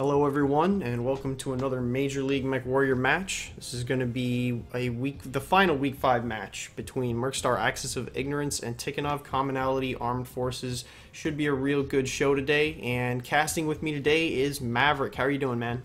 Hello, everyone, and welcome to another Major League MechWarrior match. This is going to be a week, the final Week Five match between Mercstar Axis of Ignorance and Tikhonov Commonality Armed Forces. Should be a real good show today. And casting with me today is Maverick. How are you doing, man?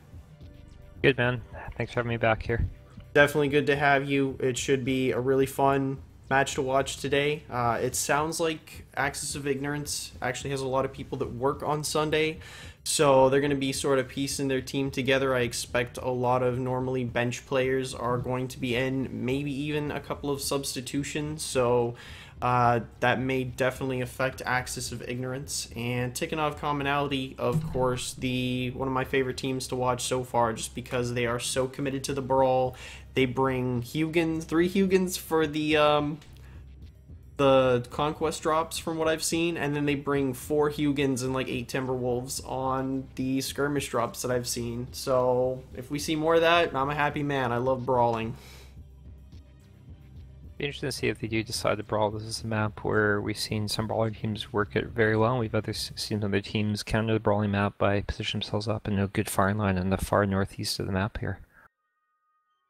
Good, man. Thanks for having me back here. Definitely good to have you. It should be a really fun match to watch today. Uh, it sounds like Axis of Ignorance actually has a lot of people that work on Sunday, so they're going to be sort of piecing their team together. I expect a lot of normally bench players are going to be in, maybe even a couple of substitutions. So uh, that may definitely affect Axis of Ignorance and Tikhonov Commonality. Of course, the one of my favorite teams to watch so far, just because they are so committed to the brawl. They bring Huginns, three Huginns for the um, the conquest drops from what I've seen, and then they bring four Huginns and like eight Timberwolves on the skirmish drops that I've seen. So if we see more of that, I'm a happy man. I love brawling. Be interesting to see if they do decide to brawl. This is a map where we've seen some brawling teams work it very well. We've other seen other teams counter the brawling map by positioning themselves up in a good firing line in the far northeast of the map here.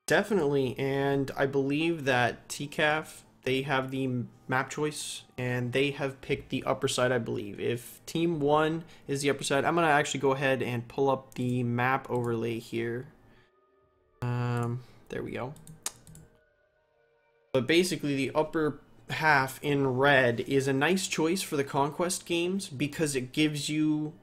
Definitely, and I believe that TCAF they have the map choice and they have picked the upper side i believe. If team one is the upper side i'm gonna actually go ahead and pull up the map overlay here. Um there we go. But basically the upper half in red is a nice choice for the conquest games because it gives you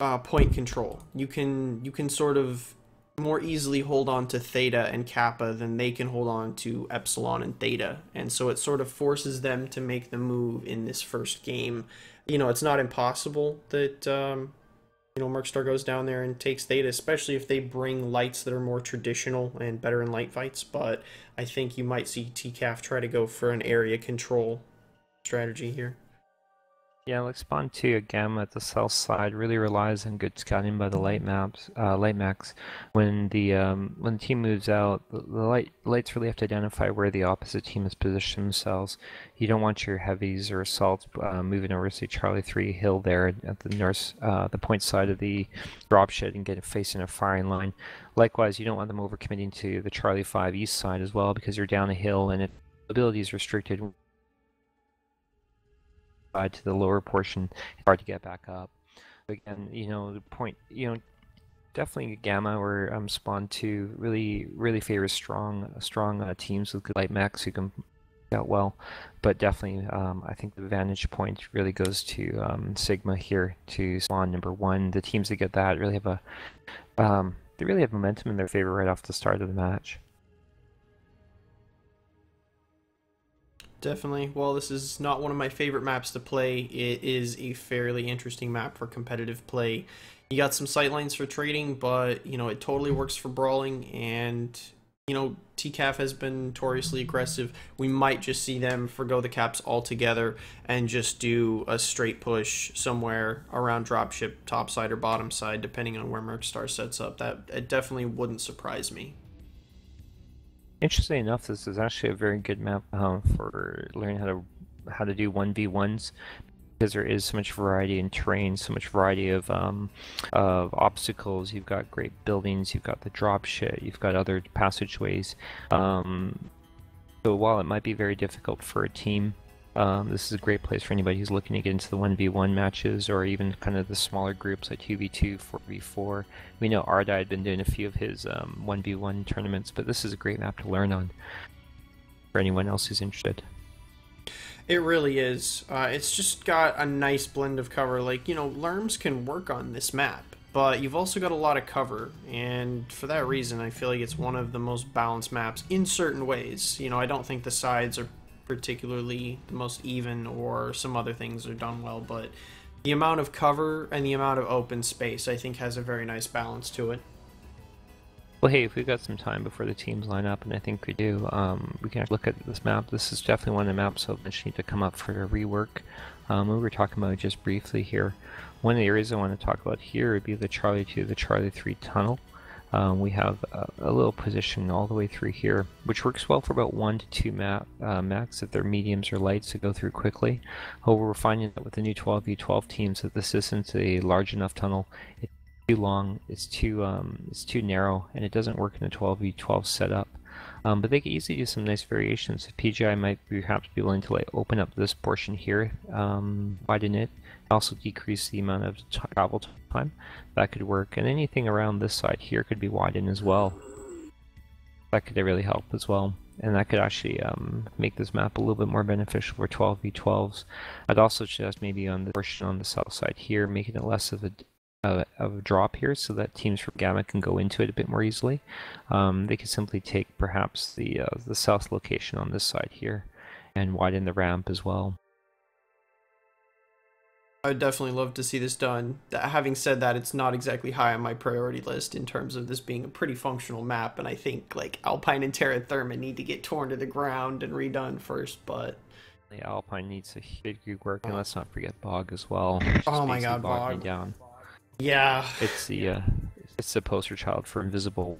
uh, point control. You can you can sort of more easily hold on to theta and kappa than they can hold on to epsilon and theta. And so it sort of forces them to make the move in this first game. You know it's not impossible that um, you know mercstar goes down there and takes theta especially if they bring lights that are more traditional and better in light fights. But i think you might see tcaf try to go for an area control strategy here yeah, like Spawn 2 Gamma at the south side really relies on good scouting by the light maps, uh, light mechs. When the um, when the team moves out, the, the light lights really have to identify where the opposite team has positioned themselves. You don't want your heavies or assaults uh, moving over, say Charlie 3 Hill there at the north, uh, the point side of the drop shed and get facing a firing line. Likewise, you don't want them over committing to the Charlie 5 east side as well because you're down a hill and it ability is restricted side to the lower portion, it's hard to get back up. Again, you know, the point, you know, definitely Gamma or um, Spawn 2 really, really favors strong, strong uh, teams with good light mechs who can out well. But definitely, um, I think the vantage point really goes to um, Sigma here to Spawn number one. The teams that get that really have a, um, they really have momentum in their favor right off the start of the match. Definitely. While this is not one of my favorite maps to play. It is a fairly interesting map for competitive play. You got some sightlines for trading, but you know it totally works for brawling. And you know TCAF has been notoriously aggressive. We might just see them forgo the caps altogether and just do a straight push somewhere around dropship top side or bottom side, depending on where Mercstar sets up. That it definitely wouldn't surprise me. Interestingly enough, this is actually a very good map um, for learning how to how to do one v ones because there is so much variety in terrain, so much variety of um, of obstacles. You've got great buildings, you've got the drop shit, you've got other passageways. Um, so while it might be very difficult for a team um, this is a great place for anybody who's looking to get into the 1v1 matches or even kind of the smaller groups like 2v2, 4v4. We know Arda had been doing a few of his um, 1v1 tournaments, but this is a great map to learn on for anyone else who's interested. It really is. Uh, it's just got a nice blend of cover. Like, you know, LRMs can work on this map, but you've also got a lot of cover, and for that reason, I feel like it's one of the most balanced maps in certain ways. You know, I don't think the sides are particularly the most even or some other things are done well, but the amount of cover and the amount of open space I think has a very nice balance to it. Well, hey, if we've got some time before the teams line up, and I think we do, um, we can look at this map. This is definitely one of the maps that eventually need to come up for a rework. Um, we were talking about just briefly here. One of the areas I want to talk about here would be the Charlie 2, the Charlie 3 tunnel. Um, we have a, a, little position all the way through here, which works well for about one to two map, uh, mechs if they're mediums or lights to go through quickly. However, we're finding that with the new 12v12 teams that this isn't a large enough tunnel. It's too long, it's too um, it's too narrow, and it doesn't work in a 12v12 setup. Um, but they could easily do some nice variations. PGI might perhaps be willing to like open up this portion here, um, widen it, also decrease the amount of travel time. That could work, and anything around this side here could be widened as well. That could really help as well, and that could actually um, make this map a little bit more beneficial for 12v12s. I'd also suggest maybe on the portion on the south side here, making it less of a of a drop here so that teams from Gamma can go into it a bit more easily. Um, they could simply take perhaps the uh, the south location on this side here and widen the ramp as well. I would definitely love to see this done. Having said that, it's not exactly high on my priority list in terms of this being a pretty functional map, and I think like Alpine and Terra Therma need to get torn to the ground and redone first, but... The Alpine needs a big rework, and let's not forget Bog as well. oh my god, Bog. Down. Yeah. It's the, uh, it's the poster child for Invisible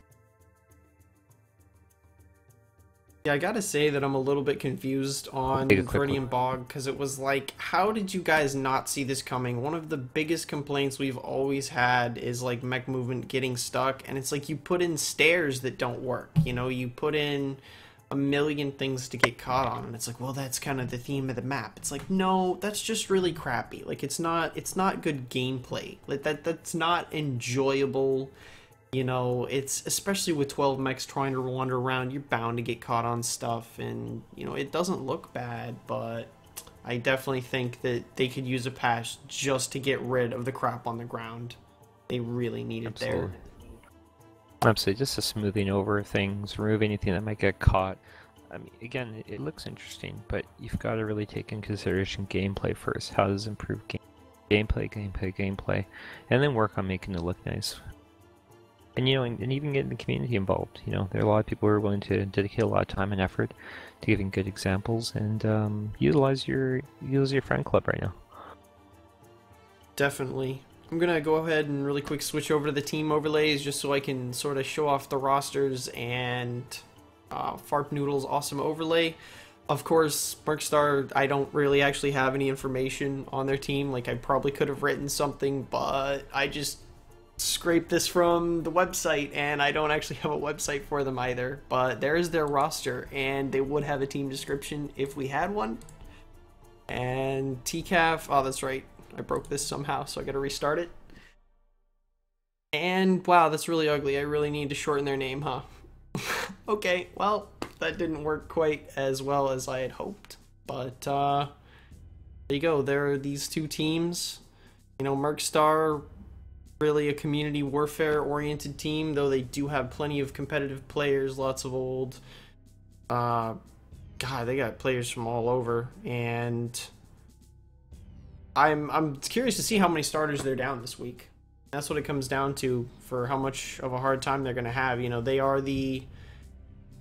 Yeah, I gotta say that I'm a little bit confused on Viridian Bog because it was like, how did you guys not see this coming? One of the biggest complaints we've always had is like mech movement getting stuck, and it's like you put in stairs that don't work. You know, you put in a million things to get caught on, and it's like, well, that's kind of the theme of the map. It's like, no, that's just really crappy. Like, it's not, it's not good gameplay. Like that, that's not enjoyable you know, it's especially with 12 mechs trying to wander around, you're bound to get caught on stuff, and you know, it doesn't look bad, but I definitely think that they could use a patch just to get rid of the crap on the ground. They really need it Absolutely. there. Absolutely, just a smoothing over things, remove anything that might get caught. I mean, again, it looks interesting, but you've got to really take in consideration gameplay first. How does it improve game gameplay, gameplay, gameplay, and then work on making it look nice and you know, and, and, even getting the community involved. You know, there are a lot of people who are willing to dedicate a lot of time and effort to giving good examples and um, utilize your utilize your friend club right now. Definitely. I'm gonna go ahead and really quick switch over to the team overlays just so I can sort of show off the rosters and uh, Farp Noodle's awesome overlay. Of course, Mercstar, I don't really actually have any information on their team. Like, I probably could have written something, but I just scrape this from the website, and I don't actually have a website for them either. But there is their roster, and they would have a team description if we had one. And TCAF, oh, that's right. I broke this somehow, so I gotta restart it. And wow, that's really ugly. I really need to shorten their name, huh? okay, well, that didn't work quite as well as I had hoped. But uh, there you go. There are these two teams. You know, Mercstar really a community warfare oriented team, though they do have plenty of competitive players, lots of old. Uh, God, they got players from all over, and I'm I'm curious to see how many starters they're down this week. That's what it comes down to for how much of a hard time they're going to have. You know, they are the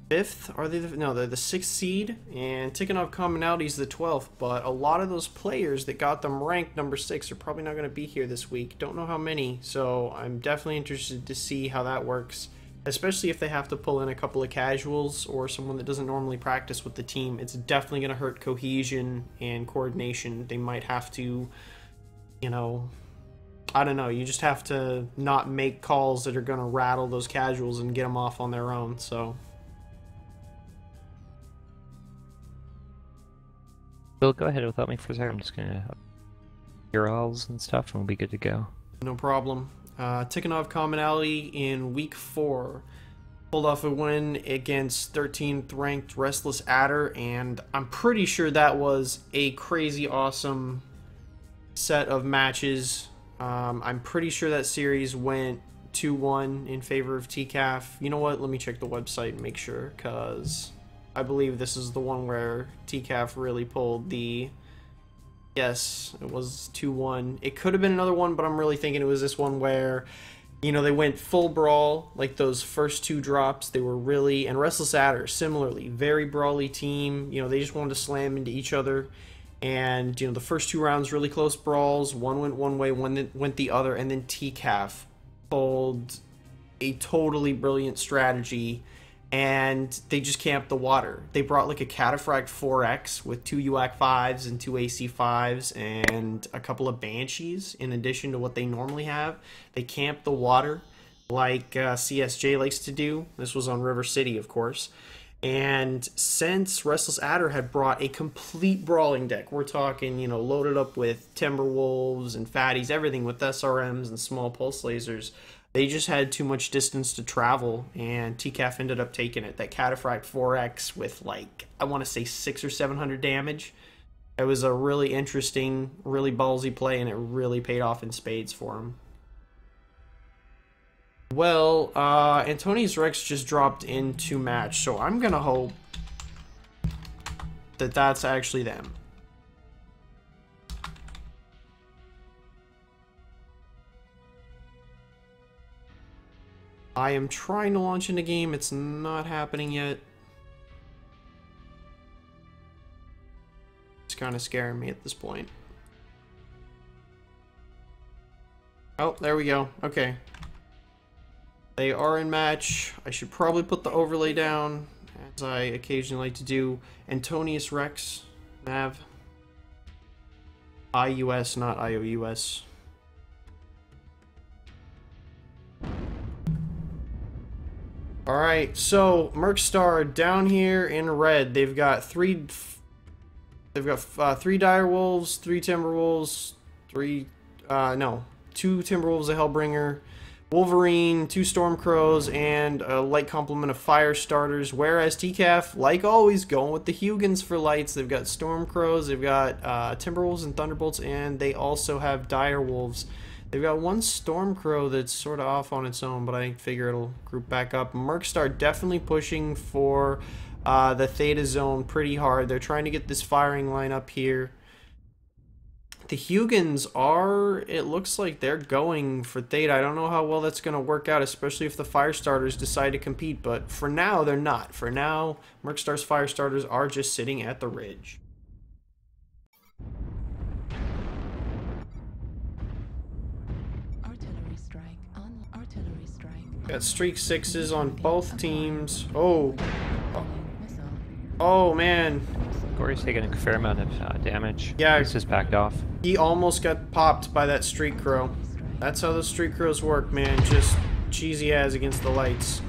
fifth. Are they the, no? They're the sixth seed, and Tikhonov Commonality is the twelfth. But a lot of those players that got them ranked number six are probably not going to be here this week. Don't know how many, so I'm definitely interested to see how that works. Especially if they have to pull in a couple of casuals or someone that doesn't normally practice with the team, it's definitely going to hurt cohesion and coordination. They might have to, you know, I don't know. You just have to not make calls that are going to rattle those casuals and get them off on their own. So Bill, go ahead without me for a second. I'm just gonna URLs and stuff, and we'll be good to go. No problem. Uh, Tikhonov Commonality in week four pulled off a win against 13th ranked Restless Adder, and I'm pretty sure that was a crazy awesome set of matches. Um, I'm pretty sure that series went 2 1 in favor of TCAF. You know what? Let me check the website and make sure, because I believe this is the one where TCAF really pulled the. Yes, it was 2 1. It could have been another one, but I'm really thinking it was this one where, you know, they went full brawl, like those first two drops. They were really. And Restless Adder, similarly, very brawly team. You know, they just wanted to slam into each other. And, you know, the first two rounds, really close brawls. One went one way, one went the other. And then TCAF pulled a totally brilliant strategy and they just camped the water. They brought like a Cataphract 4X with two UAC 5s and two AC 5s and a couple of Banshees in addition to what they normally have. They camped the water like uh, CSJ likes to do. This was on River City, of course. And since Restless Adder had brought a complete brawling deck, we're talking, you know, loaded up with Timberwolves and Fatties, everything with SRMs and small pulse lasers, they just had too much distance to travel, and TCAF ended up taking it. That Cataphract 4X with like I want to say six or seven hundred damage. It was a really interesting, really ballsy play, and it really paid off in spades for him. Well, uh, Antonius Rex just dropped into match, so I'm gonna hope that that's actually them. I am trying to launch into game. It's not happening yet. It's kind of scaring me at this point. Oh, there we go. Okay. They are in match. I should probably put the overlay down, as I occasionally like to do. Antonius Rex, Nav. IUS, not IOUS. Alright, so Mercstar down here in red, they've got three they've got uh, three dire wolves, three timberwolves, three uh no, two timberwolves a hellbringer, Wolverine, two Stormcrows, and a light complement of fire starters. Whereas TCAF, like always, going with the Huginns for lights. They've got Stormcrows, they've got uh, Timberwolves and Thunderbolts, and they also have Dire Wolves. They've got one Stormcrow that's sort of off on its own, but I figure it'll group back up. Mercstar definitely pushing for uh, the Theta Zone pretty hard. They're trying to get this firing line up here. The Huginns are, it looks like they're going for Theta. I don't know how well that's going to work out, especially if the fire starters decide to compete, but for now, they're not. For now, Mercstar's fire starters are just sitting at the ridge. Got streak sixes on both teams. Oh. Oh, man. Gory's taking a fair amount of uh, damage. Yeah. He's just backed off. He almost got popped by that streak crow. That's how the streak crows work, man. Just cheesy as against the lights.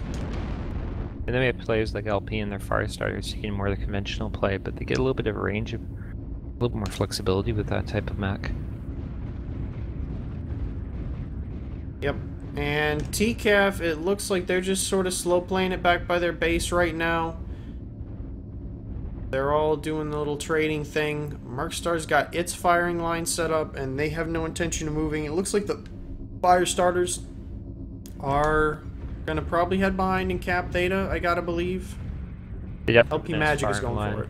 And then we have players like LP and their fire starters taking more of the conventional play, but they get a little bit of a range of a little more flexibility with that type of mech. Yep. And TCAF, it looks like they're just sort of slow playing it back by their base right now. They're all doing the little trading thing. Mercstar's got its firing line set up, and they have no intention of moving. It looks like the fire starters are gonna probably head behind and cap Theta, I gotta believe. Yep. LP Magic is going line. for it.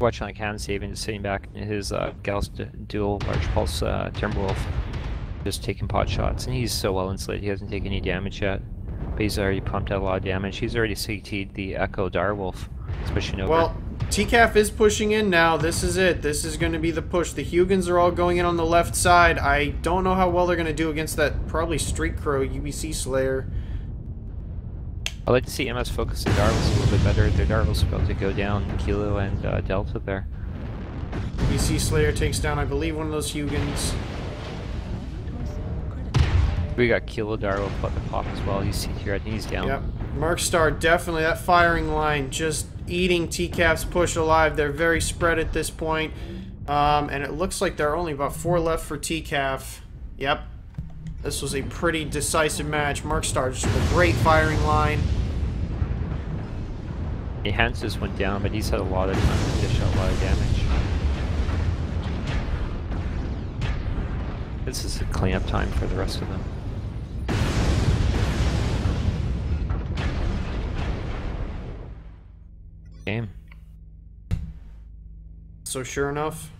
Watching like Hans even just sitting back in his uh, Gauss dual large pulse uh, Timberwolf, just taking pot shots, and he's so well insulated. He hasn't taken any damage yet, but he's already pumped out a lot of damage. He's already CT'd the Echo Direwolf, it's pushing over. Well, TCAF is pushing in now. This is it. This is going to be the push. The Huginns are all going in on the left side. I don't know how well they're going to do against that probably Streak Crow UBC Slayer. I'd like to see MS focus their Darvels a little bit better. Their Darvels be able to go down Kilo and uh, Delta there. UBC Slayer takes down, I believe, one of those Huginns. We got Kilo Darwell at the pop as well. He's CT right, he's down. Yep. Mercstar, definitely. That firing line just eating TCAF's push alive. They're very spread at this point. Um, and it looks like there are only about four left for TCAF. Yep. This was a pretty decisive match. Mercstar just a great firing line. Yeah, Hans just went down, but he's had a lot of time to dish out a lot of damage. This is a cleanup time for the rest of them. Game. So sure enough,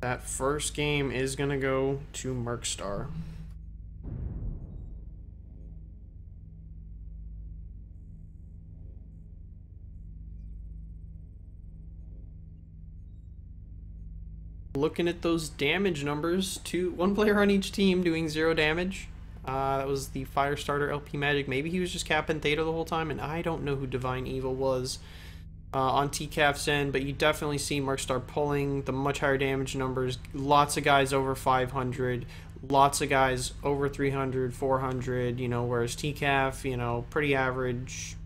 that first game is going to go to Mercstar. Looking at those damage numbers, two one player on each team doing zero damage. Uh, that was the Firestarter LP Magic. Maybe he was just capping Theta the whole time, and I don't know who Divine Evil was uh, on TCAF's end, but you definitely see Mercstar pulling the much higher damage numbers. Lots of guys over 500, lots of guys over 300, 400, you know, whereas TCAF, you know, pretty average.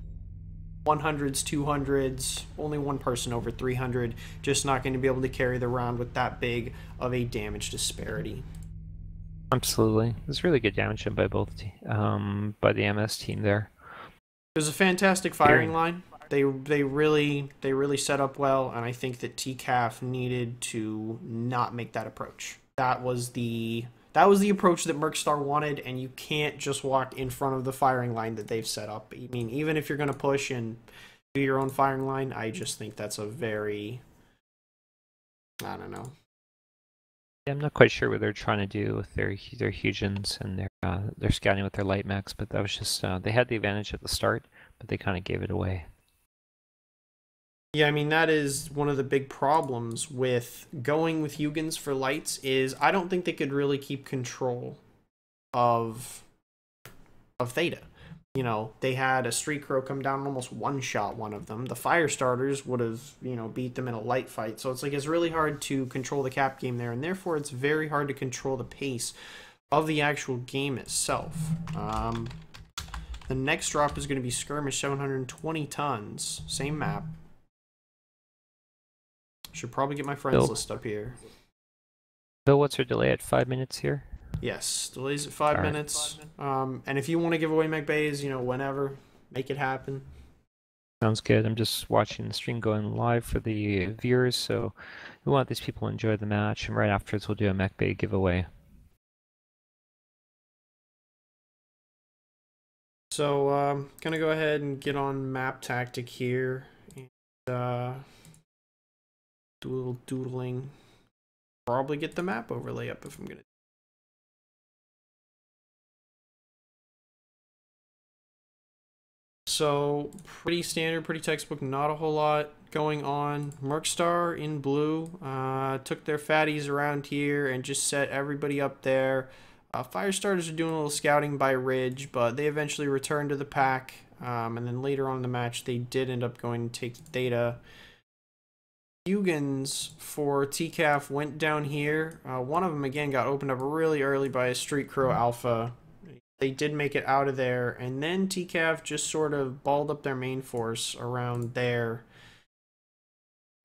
100s, 200s, only one person over 300, just not going to be able to carry the round with that big of a damage disparity. Absolutely, it's really good damage done by both, um, by the MS team there. It was a fantastic firing line they they really they really set up well, and I think that TCAF needed to not make that approach. That was the that was the approach that Mercstar wanted, and you can't just walk in front of the firing line that they've set up. I mean, even if you're going to push and do your own firing line, I just think that's a very I don't know. Yeah, I'm not quite sure what they're trying to do with their their Huginns and their uh, their scouting with their light mechs, but that was just uh, they had the advantage at the start, but they kind of gave it away. Yeah, I mean that is one of the big problems with going with Huginns for lights is I don't think they could really keep control of of Theta. You know, they had a Streak Crow come down and almost one shot one of them. The fire starters would have, you know, beat them in a light fight. So it's like it's really hard to control the cap game there, and therefore it's very hard to control the pace of the actual game itself. Um, the next drop is going to be Skirmish 720 tons. Same map. Should probably get my friends Bill. list up here. Bill, what's your delay at five minutes here? Yes, delays at five minutes. Um, and if you want to give away mech bays, you know, whenever, make it happen. Sounds good. I'm just watching the stream going live for the viewers, so we want these people to enjoy the match, and right afterwards we'll do a mech bay giveaway. So, um, gonna go ahead and get on map tactic here. And, uh, do a little doodling. Probably get the map overlay up if I'm gonna. So pretty standard, pretty textbook, not a whole lot going on. Mercstar in blue uh, took their fatties around here and just set everybody up there. Uh, Firestarters are doing a little scouting by Ridge, but they eventually returned to the pack. Um, and then later on in the match, they did end up going to take Theta. Huginns for TCAF went down here. Uh, one of them, again, got opened up really early by a Streak Crow Alpha. They did make it out of there, and then TCAF just sort of balled up their main force around there.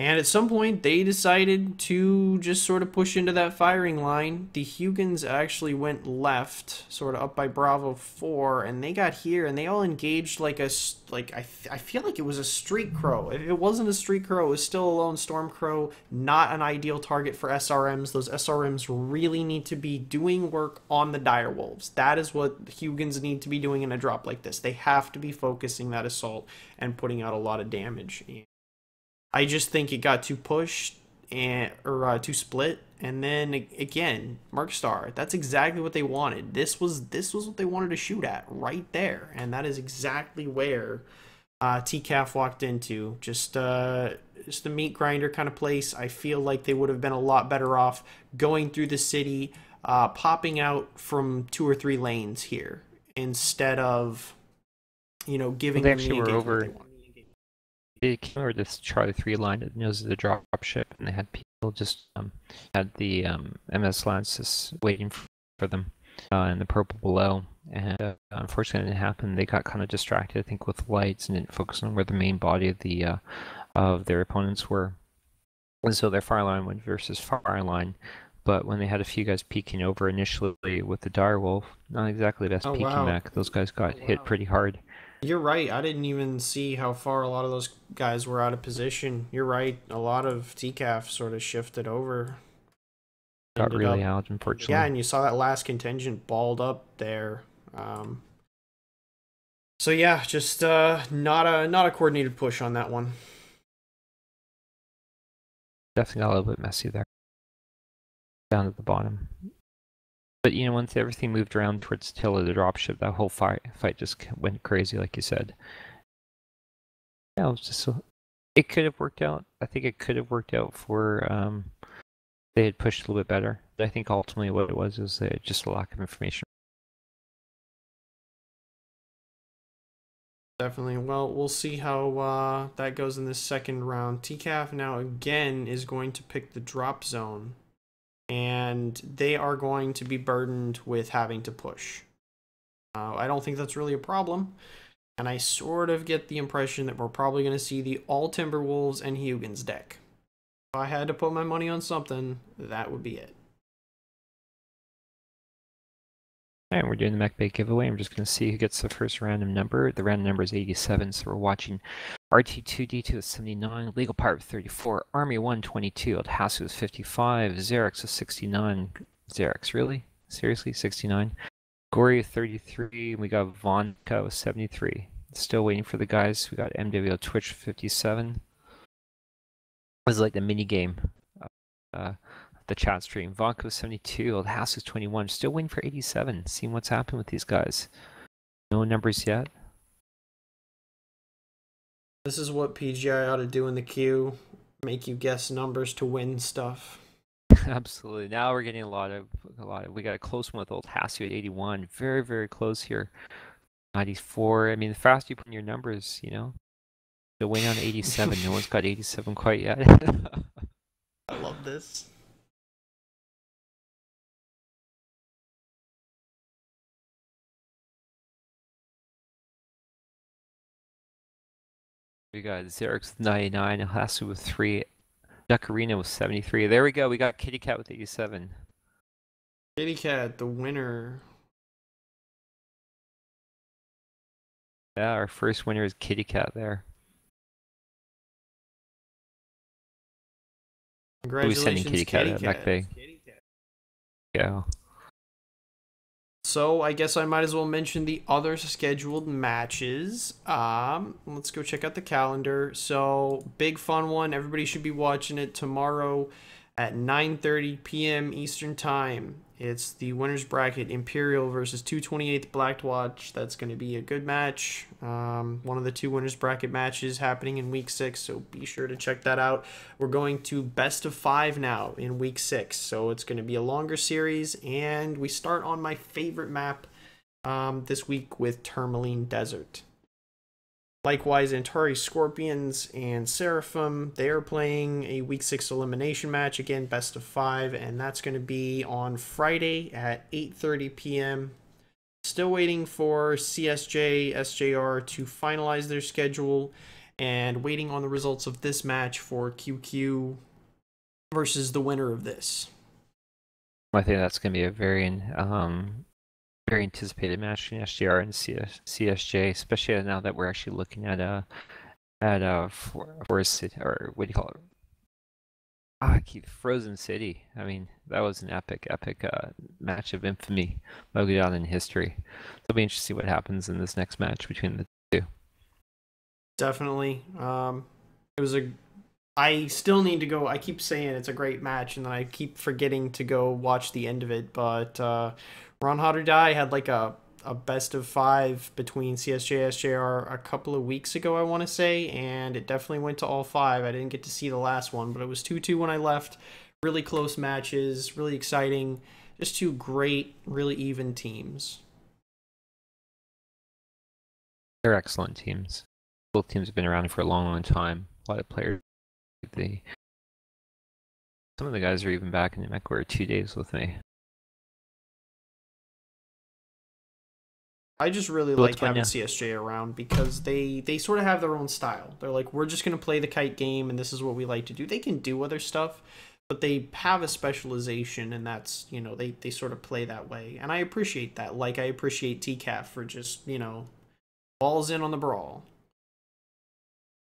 And at some point, they decided to just sort of push into that firing line. The Huginns actually went left, sort of up by Bravo 4, and they got here, and they all engaged like a, like, I, I feel like it was a Streak Crow. If it wasn't a Streak Crow, it was still a Lone Storm Crow. Not an ideal target for SRMs. Those SRMs really need to be doing work on the Dire Wolves. That is what Huginns need to be doing in a drop like this. They have to be focusing that assault and putting out a lot of damage. I just think it got too pushed and or uh, too split. And then again, Mercstar. That's exactly what they wanted. This was this was what they wanted to shoot at right there, and that is exactly where uh, TCAF walked into. Just uh, just a meat grinder kind of place. I feel like they would have been a lot better off going through the city, uh, popping out from two or three lanes here instead of you know giving well, they actually were over they came over this Charlie 3 line at the nose the drop ship, and they had people just um, had the um, MS Lances waiting for, them uh, in the purple below. And uh, unfortunately, it didn't happen. They got kind of distracted, I think, with lights and didn't focus on where the main body of the uh, of their opponents were. And so their fire line went versus fire line. But when they had a few guys peeking over initially with the Direwolf, not exactly the best oh, peeking wow. mech, those guys got oh, hit pretty hard. You're right. I didn't even see how far a lot of those guys were out of position. You're right. A lot of TCAF sort of shifted over. Got really up, out, unfortunately. Yeah, and you saw that last contingent balled up there. Um, so yeah, just uh, not a not a coordinated push on that one. Definitely got a little bit messy there. Down at the bottom. But you know, once everything moved around towards the tail of the dropship, that whole fight fight just went crazy, like you said. Yeah, it was just so, it could have worked out. I think it could have worked out for um, they had pushed a little bit better. But I think ultimately what it was is just a lack of information. Definitely. Well, we'll see how uh, that goes in the second round. TCAF now again is going to pick the drop zone and they are going to be burdened with having to push. Uh, I don't think that's really a problem, and I sort of get the impression that we're probably going to see the all Timberwolves and Huginns deck. If I had to put my money on something, that would be it. Alright, we're doing the mech bay giveaway. I'm just going to see who gets the first random number. The random number is 87, so we're watching RT2D2 with 79, Legal Pirate with 34, Army 122, Elhasu with 55, Xerx with 69. Xerx, really? Seriously? 69? Gory with 33, we got with 73. Still waiting for the guys. We got MWO Twitch 57. This is like the mini game. Uh, the chat stream. Vodka was 72, Old House was 21. Still waiting for 87. Seeing what's happened with these guys. No numbers yet. This is what PGI ought to do in the queue. Make you guess numbers to win stuff. Absolutely. Now we're getting a lot of a lot of we got a close one with old Hasu at 81. Very, very close here. 94. I mean the faster you put in your numbers, you know. The waiting on 87. no one's got 87 quite yet. I love this. We got Xerx with 99, Hasu with 3, Duckarina with 73. There we go, we got Kitty Cat with 87. Kitty Cat, the winner. Yeah, our first winner is Kitty Cat there. Congratulations, sending Kitty Cat Kitty at Cat. Mech Bay. Go. So I guess I might as well mention the other scheduled matches. Um, let's go check out the calendar. So big fun one. Everybody should be watching it tomorrow at 9:30 p.m. Eastern Time. It's the winners bracket Imperial versus 228th Blackwatch. That's going to be a good match. Um, one of the two winners bracket matches happening in week six, so be sure to check that out. We're going to best of five now in week six, so it's going to be a longer series, and we start on my favorite map um, this week with Tourmaline Desert. Likewise, Antari Scorpions and Seraphim, they are playing a Week 6 elimination match, again, best of 5, and that's going to be on Friday at 8.30 p.m. Still waiting for CSJ, SJR to finalize their schedule, and waiting on the results of this match for QQ versus the winner of this. I think that's going to be a very um, very anticipated match between SGR and CS, CSJ, especially now that we're actually looking at a at a for, Forest City or what do you call it? Ah, keep Frozen City. I mean, that was an epic, epic uh, match of infamy. That'll down in history. It'll be interesting to see what happens in this next match between the two. Definitely. Um, it was a. I still need to go. I keep saying it's a great match, and then I keep forgetting to go watch the end of it. But uh, Run Hot or Die had like a a best of five between CSJ SJR a couple of weeks ago, I want to say, and it definitely went to all five. I didn't get to see the last one, but it was 2 2 when I left. Really close matches, really exciting. Just two great, really even teams. They're excellent teams. Both teams have been around for a long, long time. A lot of players. Some of the guys are even back in the Warrior two days with me. I just really like having. CSJ around because they they sort of have their own style. They're like, we're just gonna play the kite game, and this is what we like to do. They can do other stuff, but they have a specialization, and that's you know they they sort of play that way, and I appreciate that. Like I appreciate TCAF for just you know balls in on the brawl.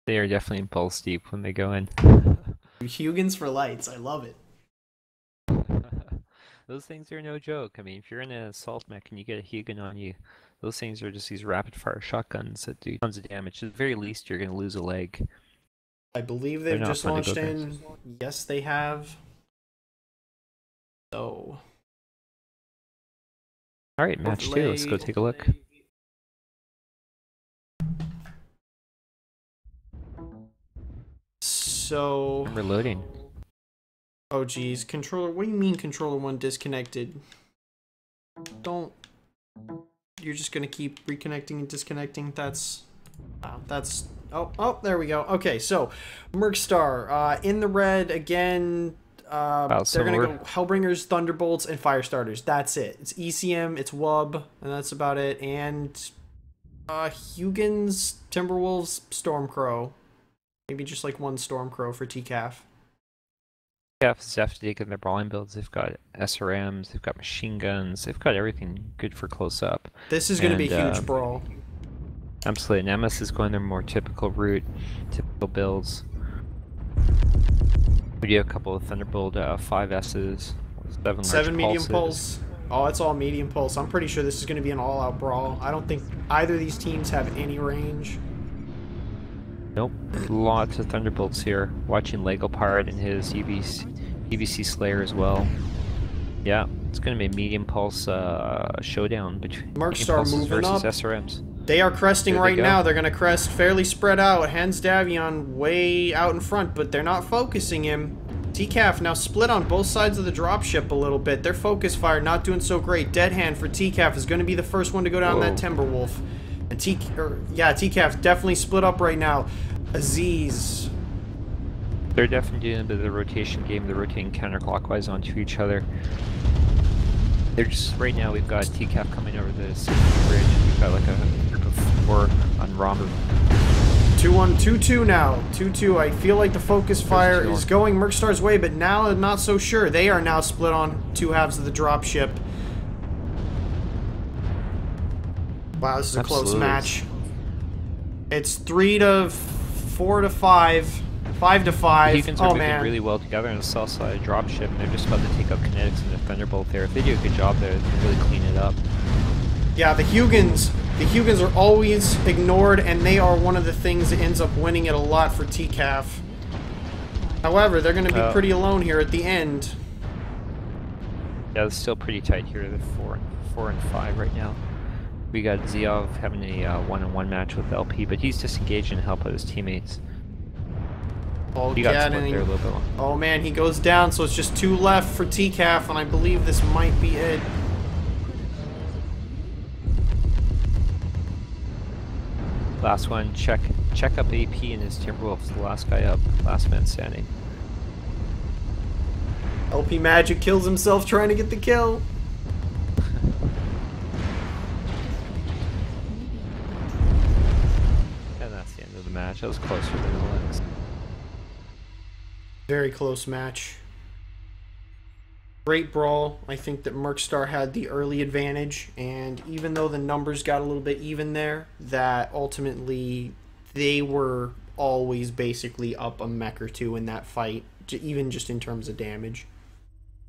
They are definitely in balls deep when they go in. Huginns for lights, I love it. those things are no joke. I mean, if you're in an assault mech and you get a Huginn on you, those things are just these rapid fire shotguns that do tons of damage. At the very least, you're going to lose a leg. I believe they've just launched in. Yes, they have. So All right, match two. Let's go take a look. So I'm reloading. Oh geez, controller. What do you mean controller one disconnected? Don't. You're just gonna keep reconnecting and disconnecting. That's Wow, that's oh oh there we go. Okay, so Mercstar uh, in the red again. Uh, they're gonna go Hellbringers, Thunderbolts, and Firestarters. That's it. It's ECM, it's WUB, and that's about it. And uh, Huginns, Timberwolves, Stormcrow. Maybe just like one Stormcrow for TCAF. Is definitely taking their brawling builds. They've got SRMs, they've got machine guns, they've got everything good for close up. This is gonna be a huge um, brawl. Absolutely. And MS is going their more typical route, typical builds. We do have a couple of Thunderbolt uh, 5S's, seven, Seven medium pulses. pulse. Oh, it's all medium pulse. I'm pretty sure this is going to be an all-out brawl. I don't think either of these teams have any range. Nope. Lots of Thunderbolts here. Watching Lego Pirate and his UBC, UBC Slayer as well. Yeah, it's going to be a medium pulse uh, showdown between Merc medium Star pulses moving versus up. SRMs. They are cresting There right go. now. They're going to crest fairly spread out. Hans Davion way out in front, but they're not focusing him. TCAF now split on both sides of the dropship a little bit. Their focus fire not doing so great. Dead hand for TCAF is going to be the first one to go down that Whoa. Timberwolf. And T, or, yeah, TCAF definitely split up right now. Aziz, They're definitely doing a bit of the rotation game. They're rotating counterclockwise onto each other. They're just right now. We've got TCAF coming over the bridge. We've got like a group of four on Rama. 2 1 2 2 now. 2 2. I feel like the focus fire is going Mercstar's way, but now I'm not so sure. They are now split on two halves of the dropship. Wow, this is a close match. It's 3 to 4 to 5. 5 to 5. Deacons are oh, moving man. really well together on the south side of dropship, and they're just about to take out kinetics and the Thunderbolt there. If they do a good job there, they can really clean it up. Yeah, the Huginns. The Huginns are always ignored, and they are one of the things that ends up winning it a lot for TCAF. However, they're going to be Uh, pretty alone here at the end. Yeah, it's still pretty tight here. They're four four and five right now. We got Ziov having a uh, one-on-one match with LP, but he's disengaged and help out his teammates. Paul He got split Gadding. there a little bit. Oh man, he goes down, so it's just two left for TCAF, and I believe this might be it. Last one, check check up AP and his Timberwolves, the last guy up, last man standing. LP Magic kills himself trying to get the kill. Match. That was closer than it looks. Very close match. Great brawl. I think that Mercstar had the early advantage, and even though the numbers got a little bit even there, that ultimately they were always basically up a mech or two in that fight, even just in terms of damage.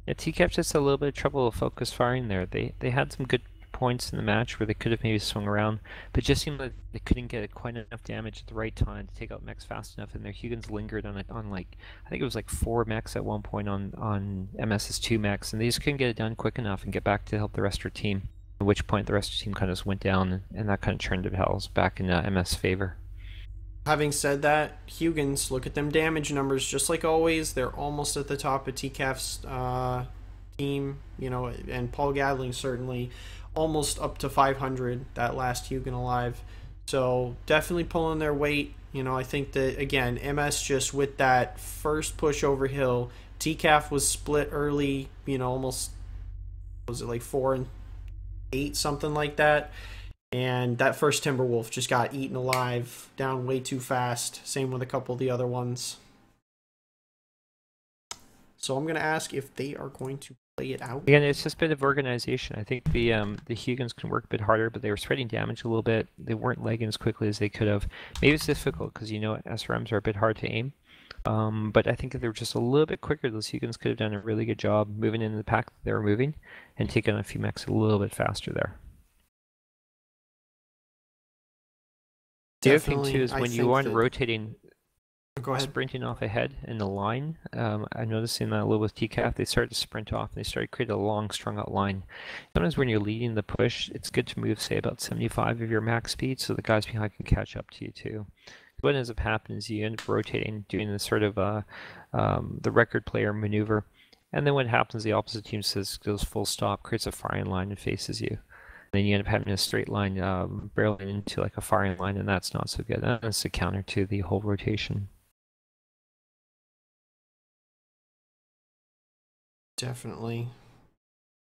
Yeah, TCAF just a little bit of trouble with focus firing there. They they had some good points in the match where they could have maybe swung around, but just seemed like they couldn't get quite enough damage at the right time to take out mechs fast enough. And their Huginns lingered on it on like I think it was like four mechs at one point on on MS's two mechs, and they just couldn't get it done quick enough and get back to help the rest of their team. At which point the rest of the team kind of just went down, and, that kind of turned the hells back in uh, MS favor. Having said that, Huginns, look at them damage numbers. Just like always, they're almost at the top of TCAF's uh, team, you know, and Paul Gadling certainly almost up to 500, that last Huginn alive. So definitely pulling their weight. You know, I think that, again, MS just with that first push over hill, TCAF was split early, you know, almost, was it like 4 and 8, something like that. And that first Timberwolf just got eaten alive down way too fast. Same with a couple of the other ones. So I'm gonna ask if they are going to play it out. Again, it's just a bit of organization. I think the um, the Huginns can work a bit harder, but they were spreading damage a little bit. They weren't legging as quickly as they could have. Maybe it's difficult because you know SRMs are a bit hard to aim. Um, but I think if they were just a little bit quicker, those Huginns could have done a really good job moving in the pack that they were moving and taking on a few mechs a little bit faster there. The other thing too is when you aren't rotating Go ahead. sprinting off ahead in the line. Um, I'm noticing that a little with TCAF. They started to sprint off and they started to create a long, strung out line. Sometimes when you're leading the push, it's good to move, say, about 75 of your max speed so the guys behind can catch up to you too. What ends up happening is you end up rotating, doing this sort of uh, um, the record player maneuver. And then what happens, the opposite team says goes full stop, creates a firing line and faces you. then you end up having a straight line um, barreling into like a firing line, and that's not so good. That's a counter to the whole rotation. Definitely.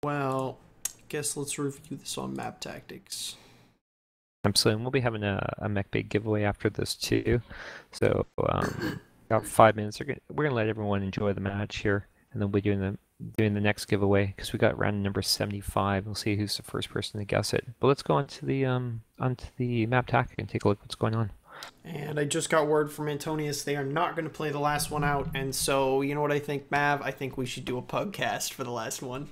Well, I guess let's review this on map tactics. Absolutely, and we'll be having a, a mech bay giveaway after this too. So um, about five minutes. We're gonna, we're gonna let everyone enjoy the match here, and then we'll be doing the doing the next giveaway because we got round number 75. We'll see who's the first person to guess it. But let's go onto the um onto the map tactic and take a look what's going on. And I just got word from Antonius they are not going to play the last one out. And so, you know what I think, Mav? I think we should do a pubcast for the last one.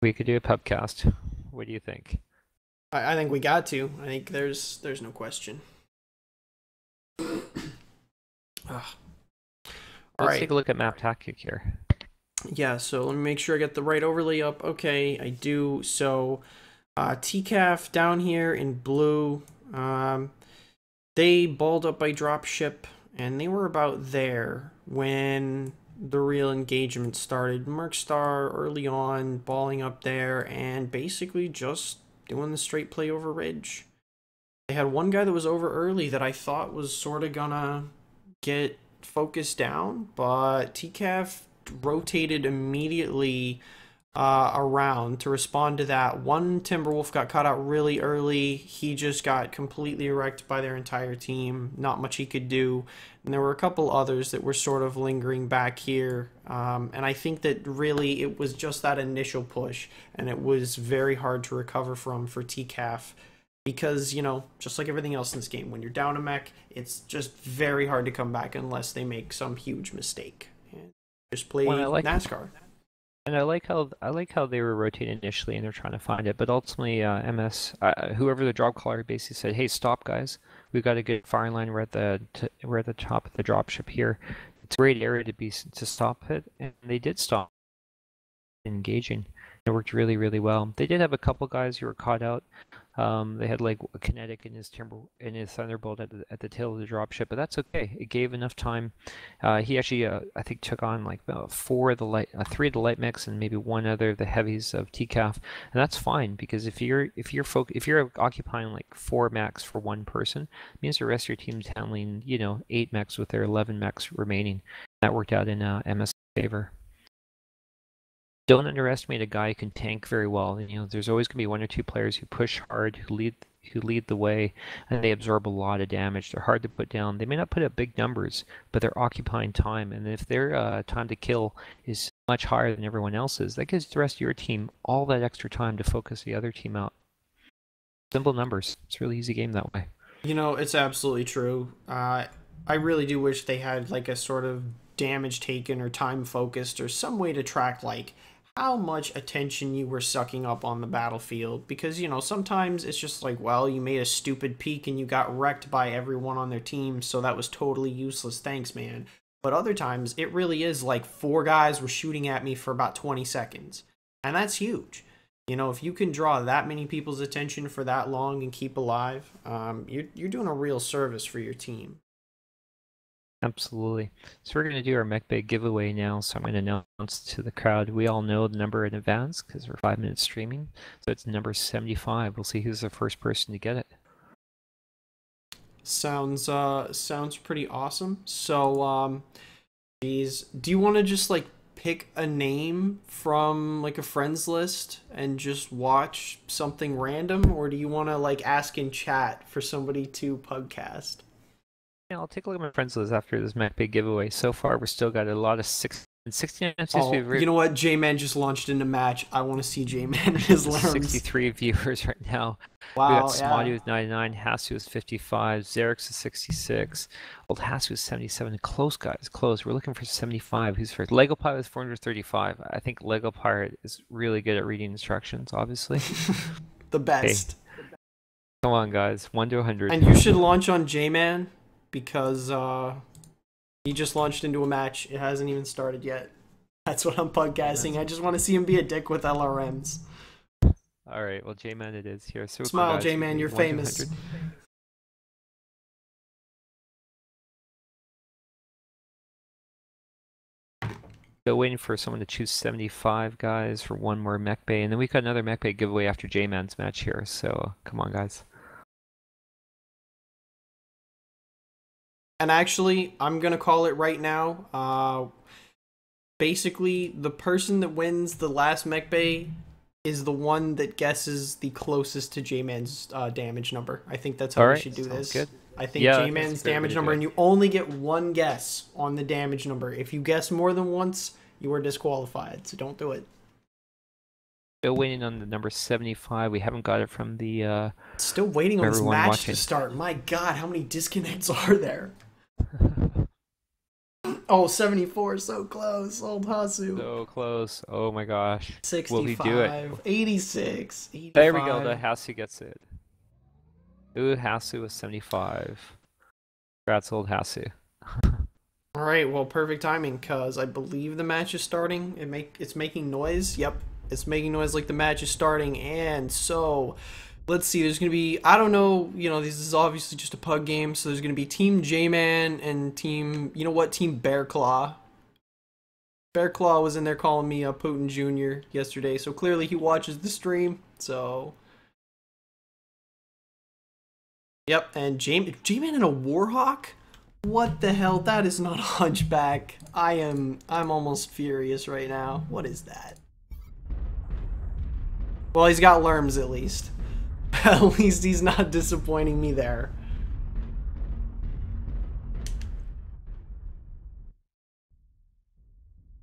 We could do a pubcast. What do you think? I, I think we got to. I think there's there's no question. Ah. All Let's right. take a look at map tactic here. Yeah, so let me make sure I get the right overlay up. Okay, I do. So, uh, TCAF down here in blue. Um, they balled up by dropship, and they were about there when the real engagement started. Mercstar early on, balling up there, and basically just doing the straight play over Ridge. They had one guy that was over early that I thought was sort of gonna get focused down, but TCAF rotated immediately uh, around to respond to that. One Timberwolf got caught out really early. He just got completely wrecked by their entire team. Not much he could do. And there were a couple others that were sort of lingering back here. Um, and I think that really it was just that initial push, and it was very hard to recover from for TCAF. Because, you know, just like everything else in this game, when you're down a mech, it's just very hard to come back unless they make some huge mistake. And just play well, like NASCAR. And I like how I like how they were rotating initially, and they're trying to find it. But ultimately, uh, MS, uh, whoever the drop caller, basically said, "Hey, stop, guys! We've got a good firing line. We're at the t- we're at the top of the dropship here. It's a great area to be to stop it." And they did stop engaging. It worked really, really well. They did have a couple guys who were caught out. Um, they had like a kinetic in his timber in his thunderbolt at the, at the tail of the dropship, but that's okay. It gave enough time. Uh, he actually, uh, I think, took on like four of the light, uh, three of the light mechs, and maybe one other of the heavies of TCAF, and that's fine because if you're if you're folk if you're occupying like four mechs for one person, means the rest of your team's handling you know eight mechs with their eleven mechs remaining. That worked out in uh, MS favor don't underestimate a guy who can tank very well. You know, there's always going to be one or two players who push hard, who lead who lead the way, and they absorb a lot of damage. They're hard to put down. They may not put up big numbers, but they're occupying time. And if their uh, time to kill is much higher than everyone else's, that gives the rest of your team all that extra time to focus the other team out. Simple numbers. It's a really easy game that way. You know, it's absolutely true. Uh, I really do wish they had like a sort of damage taken or time focused or some way to track like how much attention you were sucking up on the battlefield because you know sometimes it's just like well you made a stupid peek and you got wrecked by everyone on their team so that was totally useless. Thanks man. But other times it really is like four guys were shooting at me for about 20 seconds and that's huge. You know if you can draw that many people's attention for that long and keep alive um, you're, you're doing a real service for your team Absolutely. So we're going to do our MechBay giveaway now. So I'm going to announce to the crowd. We all know the number in advance because we're five minutes streaming. So it's number 75. We'll see who's the first person to get it. Sounds uh sounds pretty awesome. So um, geez, do you want to just like pick a name from like a friends list and just watch something random, or do you want to like ask in chat for somebody to podcast? Yeah, I'll take a look at my friends list after this mech bay giveaway. So far, we're still got a lot of six. 69 oh, You know what? J Man just launched in into match. I want to see J Man and his lerms. 63 viewers right now. Wow. We got Smotty yeah. with 99, Hasu with 55, Xerix is 66, Old Hasu is 77. Close, guys, close. We're looking for 75. Who's first? Lego Pirate is 435. I think Lego Pirate is really good at reading instructions, obviously. the best. Okay. Come on, guys. 1 to 100. And you should launch on J Man because uh, he just launched into a match. It hasn't even started yet. That's what I'm podcasting. I just want to see him be a dick with LRMs. All right, well, J Man, it is here. So Smile, J Man, you're famous. Still waiting for someone to choose 75 guys for one more mech bay, and then we got another mech bay giveaway after J-Man's match here. So come on, guys. And actually, I'm gonna call it right now. Uh, basically, the person that wins the last mech bay is the one that guesses the closest to J-Man's uh, damage number. I think that's how All we right, should do this. good. I think Yeah, J-Man's that's a great way damage number, and you only get one guess on the damage number. If you guess more than once, you are disqualified. So don't do it. Still waiting on the number 75. We haven't got it from the. Uh... Still waiting on this match watching. to start. My God, how many disconnects are there? Oh, 74, so close. Old Hasu. So close. Oh my gosh. 65, Will he do it? 86, 85. There we go. The Hasu gets it. Ooh, Hasu was 75. Congrats, old Hasu. All right, well, perfect timing because I believe the match is starting. It make it's making noise. Yep, it's making noise like the match is starting. And so, let's see. There's gonna be I don't know. You know, this is obviously just a pug game. So there's gonna be Team J-Man and Team. You know what? Team Bear Claw. Bear Claw was in there calling me a Putin Jr. yesterday. So clearly he watches the stream. So. Yep, and J J-Man and a Warhawk. What the hell? That is not a hunchback. I am I'm almost furious right now. What is that? Well, he's got Lerms at least. at least he's not disappointing me there.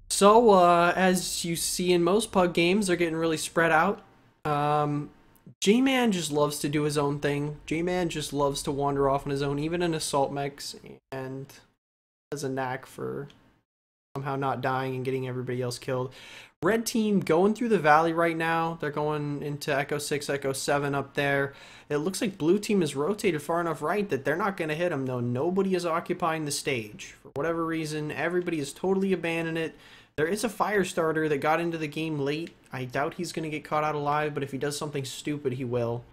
So, uh, as you see in most pug games, they're getting really spread out. Um, J-Man just loves to do his own thing. J-Man just loves to wander off on his own, even in assault mechs, and has a knack for somehow not dying and getting everybody else killed. Red team going through the valley right now. They're going into Echo 6, Echo 7 up there. It looks like blue team is rotated far enough right that they're not going to hit them, though. Nobody is occupying the stage. For whatever reason, everybody has totally abandoned it. There is a fire starter that got into the game late. I doubt he's going to get caught out alive, but if he does something stupid, he will.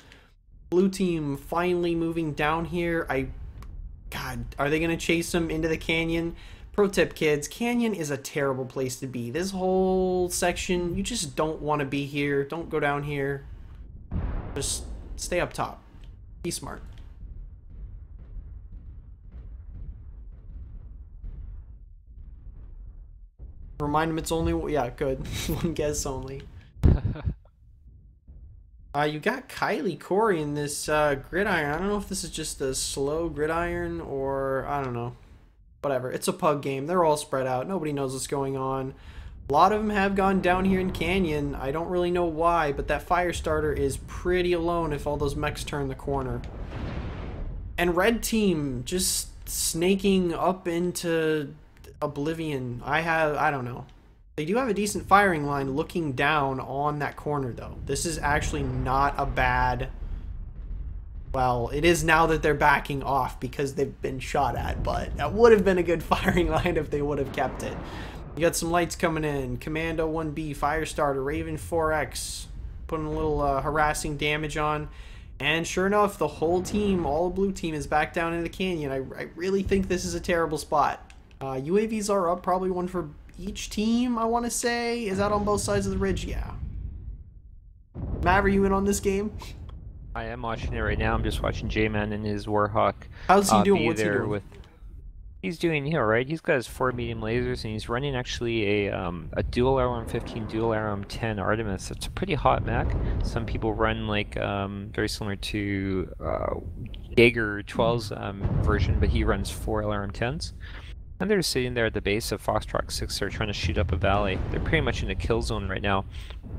Blue team finally moving down here. I. God, are they going to chase him into the canyon? Pro tip, kids canyon is a terrible place to be. This whole section, you just don't want to be here. Don't go down here. Just stay up top. Be smart. Remind him it's only yeah, good. One guess only. Uh, you got Kylie Corey in this uh, gridiron. I don't know if this is just a slow gridiron or I don't know. Whatever. It's a pug game. They're all spread out. Nobody knows what's going on. A lot of them have gone down here in Canyon. I don't really know why, but that fire starter is pretty alone if all those mechs turn the corner. And red team just snaking up into oblivion. I have I don't know. They do have a decent firing line looking down on that corner though. This is actually not a bad well, it is now that they're backing off because they've been shot at, but that would have been a good firing line if they would have kept it. You got some lights coming in. Commando 1B, Firestarter, Raven 4X, putting a little uh, harassing damage on. And sure enough, the whole team, all blue team, is back down in the canyon. I, I really think this is a terrible spot. Uh, UAVs are up, probably one for each team, I want to say. Is that on both sides of the ridge? Yeah. Mav, are you in on this game? I am watching it right now. I'm just watching J-Man and his Warhawk. How's he uh, doing? What's he doing? with. He's doing, you know, right? He's got his four medium lasers, and he's running actually a um, a dual LRM15, dual LRM10 Artemis. It's a pretty hot mech. Some people run like um, very similar to uh, Jaeger 12's um, version, but he runs four LRM10s. And they're sitting there at the base of Foxtrot 6. They're trying to shoot up a valley. They're pretty much in a kill zone right now.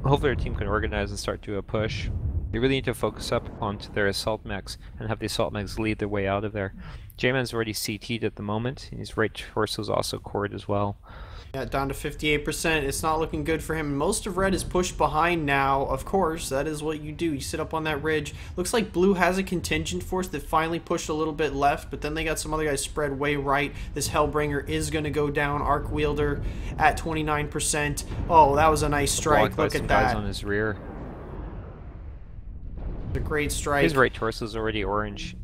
Hopefully, our team can organize and start to a push. They really need to focus up onto their assault mechs and have the assault mechs lead their way out of there. J-Man's already CT'd at the moment, and his right torso's also cored as well. Yeah, down to 58%. It's not looking good for him. Most of red is pushed behind now. Of course, that is what you do. You sit up on that ridge. Looks like blue has a contingent force that finally pushed a little bit left, but then they got some other guys spread way right. This Hellbringer is going to go down. Arc Wielder at 29%. Oh, that was a nice strike. Look at that. on his rear. A great strike. His right torso's already orange.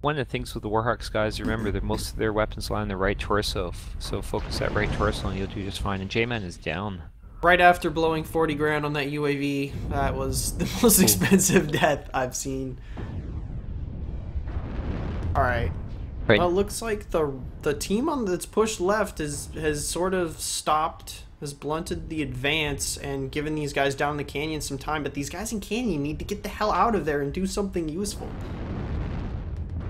one of the things with the Warhawks guys, remember that most of their weapons lie on the right torso, so focus that right torso and you'll do just fine. And J-Man is down. Right after blowing 40 grand on that UAV, that was the most expensive death I've seen. Alright. Right. Well, it looks like the the team on that's pushed left is has sort of stopped, has blunted the advance and given these guys down the canyon some time. But these guys in canyon need to get the hell out of there and do something useful.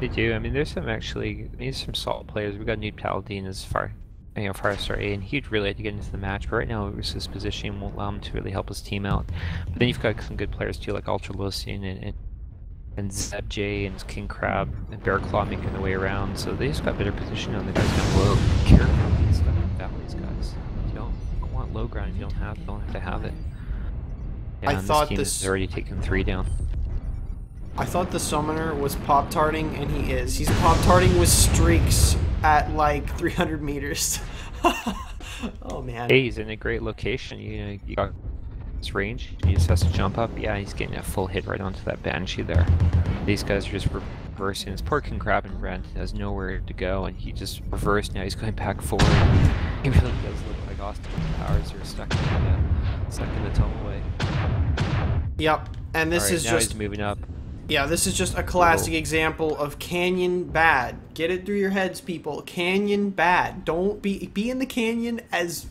They do. I mean, there's some actually, there's some solid players. We got Nude Paladin as far, you know, Firestarter, and he'd really like to get into the match. But right now, his positioning won't allow him to really help his team out. But then you've got some good players too, like Ultra Lucian and, and and Zeb J and King Crab and Bear Claw making their way around. So they just got better position on the guys down low. Careful getting stuck in valleys, guys. Don't low ground. You don't have, don't have to have it. Yeah, I thought this this- has already taken three down. I thought the summoner was pop tarting, and he is. He's pop tarting with streaks at like 300 meters. oh man. Hey, he's in a great location. You know, you got his range. He just has to jump up. Yeah, he's getting a full hit right onto that banshee there. These guys are just reversing. This poor and Brent has nowhere to go, and he just reversed. Now he's going back forward. He really does look like Austin Powers are stuck in the stuck in the tunnelway. Yep. And this Alright, is now just moving up. Yeah, this is just a classic Whoa. example of canyon bad. Get it through your heads, people. Canyon bad. Don't be be in the canyon as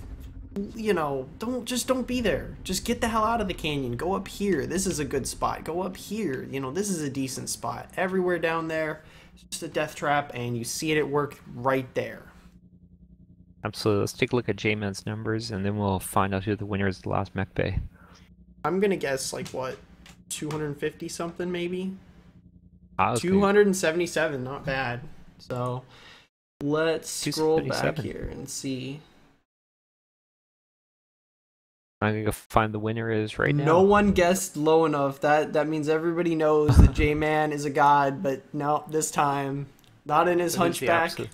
you know, don't just don't be there. Just get the hell out of the canyon. Go up here. This is a good spot. Go up here. You know, this is a decent spot. Everywhere down there, it's just a death trap and you see it at work right there. Absolutely. Let's take a look at J-Man's numbers, and then we'll find out who the winner is the last mech bay. I'm going to guess like what 250 something maybe. Ah, okay. 277, not bad. So let's scroll back here and see. I'm gonna go find the winner is right now. No one guessed low enough. That that means everybody knows that J Man is a god, but no, this time not in his So hunchback. So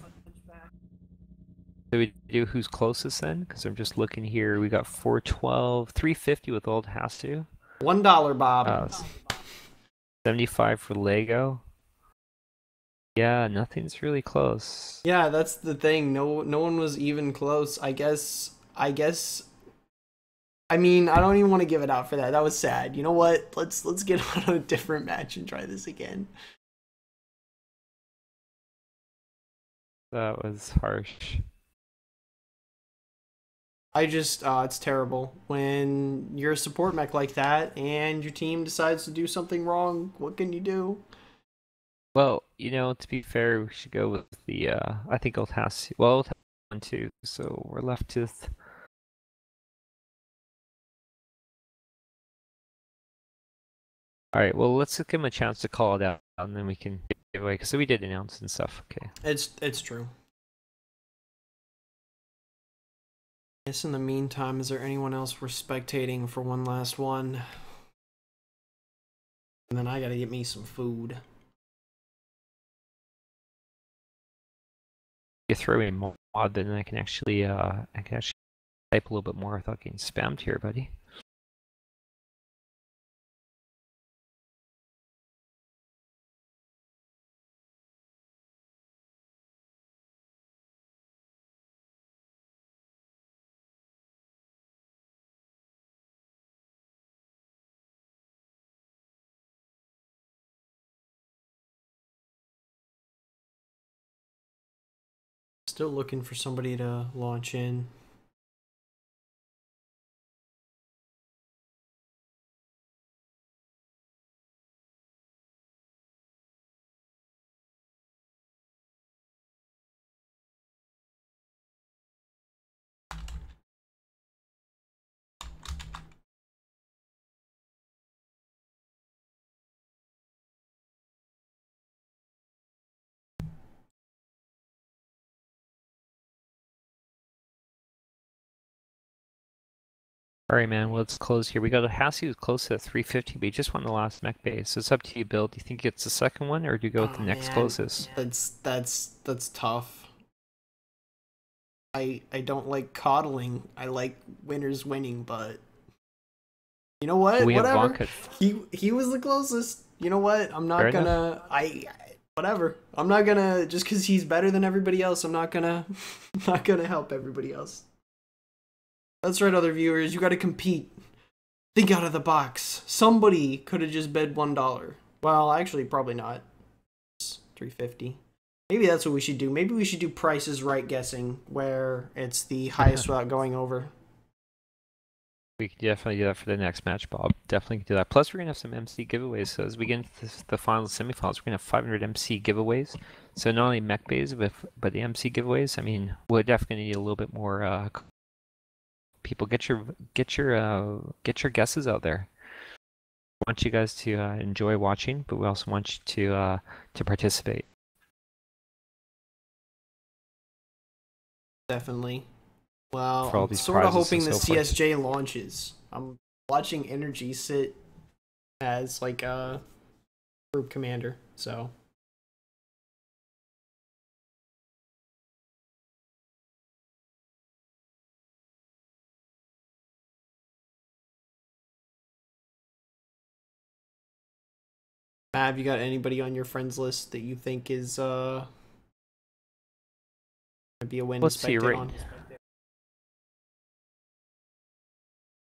we do who's closest then? Because I'm just looking here. We got 412, 350 with old Hasu. One dollar, Bob. Uh, 75 for Lego. Yeah, nothing's really close. yeah, that's the thing. No, no one was even close. I guess. I guess. I mean, I don't even want to give it out for that. That was sad. You know what? Let's let's get on a different match and try this again. That was harsh. I just, uh, it's terrible when you're a support mech like that and your team decides to do something wrong. What can you do? Well, you know, to be fair, we should go with the, uh, I think old Hasu. Well, old won too, so we're left with. Alright, well, let's give him a chance to call it out, and then we can give away, because we did announce and stuff. Okay. It's it's true. Guess in the meantime, is there anyone else we're spectating for one last one? And then I gotta get me some food. you throw in mod, then I can actually uh I can actually type a little bit more without getting spammed here, buddy. Still looking for somebody to launch in. Alright man, well let's close here. We got a Hassie who's close to 350, but he just won the last mech base. So it's up to you, Bill. Do you think it's the second one or do you go with Oh, the next man. closest? That's that's that's tough. I I don't like coddling. I like winners winning, but you know what? we Whatever. He he was the closest. You know what? I'm not Fair gonna. I whatever. I'm not gonna just because he's better than everybody else. I'm not gonna, not gonna help everybody else. That's right, other viewers. You got to compete. Think out of the box. Somebody could have just bid one dollar. Well, actually, probably not. It's three fifty. Maybe that's what we should do. Maybe we should do prices right guessing, where it's the highest without going over. We can definitely do that for the next match, Bob. Definitely do that. Plus, we're gonna have some MC giveaways. So as we get into the final semifinals, we're gonna have 500 MC giveaways. So not only mech bays, but but the MC giveaways. I mean, we're definitely need a little bit more uh, people. Get your get your uh, get your guesses out there. We want you guys to uh, enjoy watching, but we also want you to uh, to participate. Definitely. Well, I'm sort of hoping the so forth. CSJ launches. I'm watching Energy sit as like a group commander, so have you got anybody on your friends list that you think is uh gonna be a win Let's see, right- on?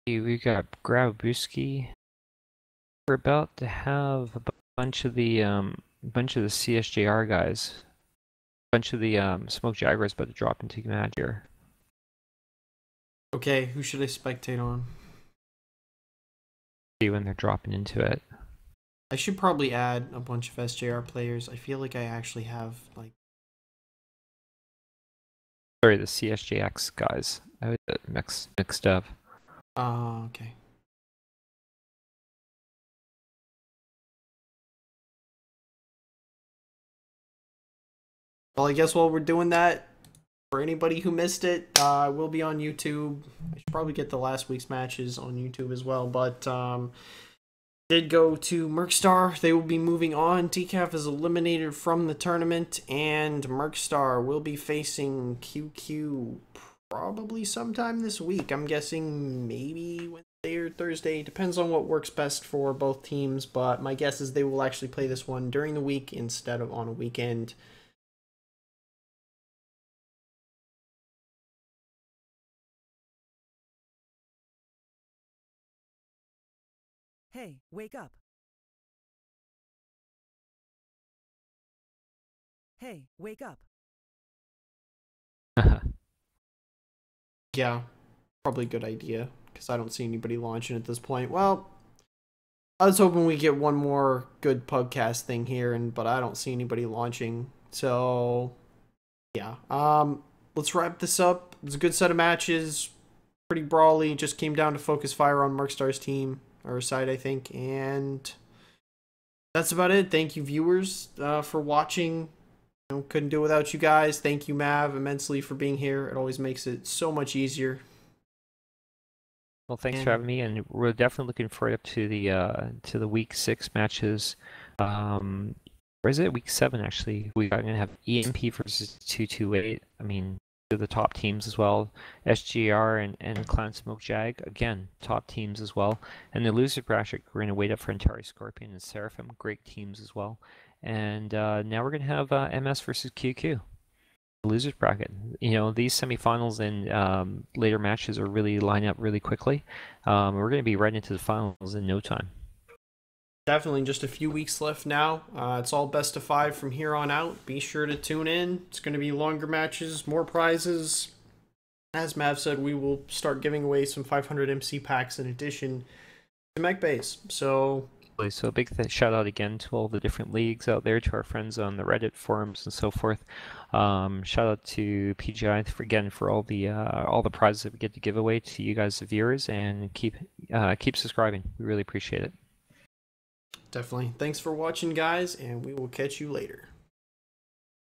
We got Grabowski. We're about to have a bunch of the um bunch of the CSJR guys. a bunch of the um Smoke Jaguars about to drop into match here. Okay, who should I spectate on? See when they're dropping into it. I should probably add a bunch of SJR players. I feel like I actually have like Sorry, the CSJX guys. I was mixed mixed up. uh okay. Well, I guess while we're doing that, for anybody who missed it, uh, we'll be on YouTube. I should probably get the last week's matches on YouTube as well, but um, did go to Mercstar. They will be moving on. TCAF is eliminated from the tournament, and Mercstar will be facing QQ probably sometime this week. I'm guessing maybe Wednesday or Thursday. Depends on what works best for both teams, but my guess is they will actually play this one during the week instead of on a weekend. Hey, wake up. Hey, wake up. Yeah, probably a good idea because I don't see anybody launching at this point. Well, I was hoping we get one more good podcast thing here, and but I don't see anybody launching. So, yeah. Um, let's wrap this up. It's a good set of matches, pretty brawly. Just came down to focus fire on Mercstar's team or side, I think, and that's about it. Thank you, viewers, uh, for watching. You know, couldn't do it without you guys. Thank you, Mav, immensely for being here. It always makes it so much easier. Well, thanks And- for having me, and we're definitely looking forward to the uh, to the week six matches. Um, where is it? Week seven, actually. We are going to have EMP versus two two eight. I mean, the top teams as well. SGR and and Clan Smoke Jag again, top teams as well. And the loser bracket, we're going to wait up for Antari Scorpion and Seraphim, great teams as well. And uh, now we're going to have uh, MS versus QQ the losers bracket. You know, these semifinals and um, later matches are really line up really quickly. Um, we're going to be right into the finals in no time. Definitely just a few weeks left now. Uh, it's all best of five from here on out. Be sure to tune in. It's going to be longer matches, more prizes. As Mav said, we will start giving away some 500 MC packs in addition to Mech Bays. So, So big shout out again to all the different leagues out there, to our friends on the Reddit forums and so forth. Um, shout out to PGI for again for all the uh, all the prizes that we get to give away to you guys, the viewers, and keep uh, keep subscribing. We really appreciate it. Definitely. Thanks for watching, guys, and we will catch you later.